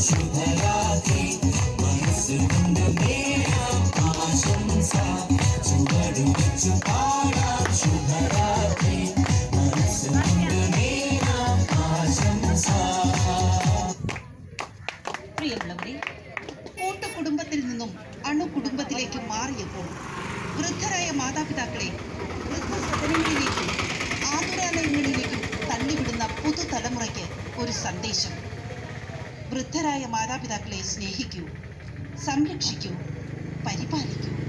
ശുഭരാത്രി. മനസ്സുകൊണ്ട് നേരാം ആശംസ. ചുവടുവെച്ചു പാടാം ശുഭരാത്രി. മനസ്സുകൊണ്ട് നേരാം ആശംസ. പ്രിയമുള്ളവരെ കൂട്ടുകുടുംബത്തിൽ നിന്നും അണുകുടുംബത്തിലേക്ക് മാറിയപ്പോൾ വൃദ്ധരായ മാതാപിതാക്കളെ വൃദ്ധസദനങ്ങളിലേക്കും ആതുരാലയങ്ങളിലേക്കും തള്ളിവിടുന്ന പുതുതലമുറയ്ക്ക് ഒരു സന്ദേശം. വൃദ്ധരായ മാതാപിതാക്കളെ സ്നേഹിക്കൂ സംരക്ഷിക്കൂ പരിപാലിക്കൂ.